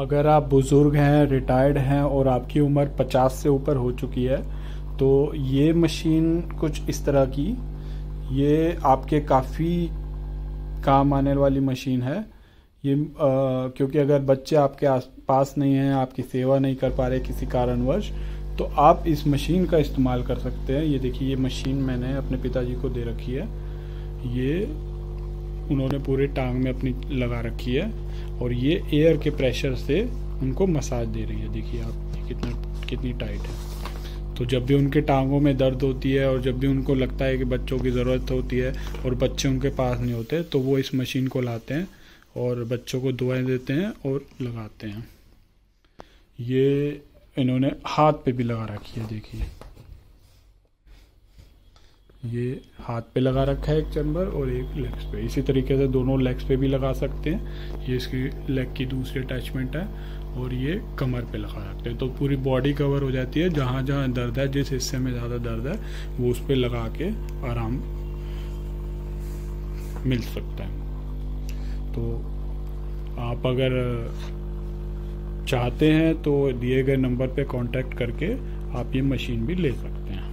अगर आप बुज़ुर्ग हैं रिटायर्ड हैं और आपकी उम्र 50 से ऊपर हो चुकी है तो ये मशीन कुछ इस तरह की ये आपके काफ़ी काम आने वाली मशीन है। ये आ, क्योंकि अगर बच्चे आपके आस पास नहीं हैं आपकी सेवा नहीं कर पा रहे किसी कारणवश तो आप इस मशीन का इस्तेमाल कर सकते हैं। ये देखिए ये मशीन मैंने अपने पिताजी को दे रखी है। ये उन्होंने पूरे टांग में अपनी लगा रखी है और ये एयर के प्रेशर से उनको मसाज दे रही है। देखिए आप कितना, कितनी टाइट है। तो जब भी उनके टांगों में दर्द होती है और जब भी उनको लगता है कि बच्चों की ज़रूरत होती है और बच्चे उनके पास नहीं होते तो वो इस मशीन को लाते हैं और बच्चों को दुआएँ देते हैं और लगाते हैं। ये इन्होंने हाथ पे भी लगा रखी है, देखिए। ये हाथ पे लगा रखा है एक चैम्बर और एक लेग्स पे। इसी तरीके से दोनों लेग्स पे भी लगा सकते हैं। ये इसकी लेग की दूसरी अटैचमेंट है और ये कमर पे लगा सकते हैं। तो पूरी बॉडी कवर हो जाती है। जहाँ जहाँ दर्द है, जिस हिस्से में ज़्यादा दर्द है, वो उस पर लगा के आराम मिल सकता है। तो आप अगर चाहते हैं तो दिए गए नंबर पे कांटेक्ट करके आप ये मशीन भी ले सकते हैं।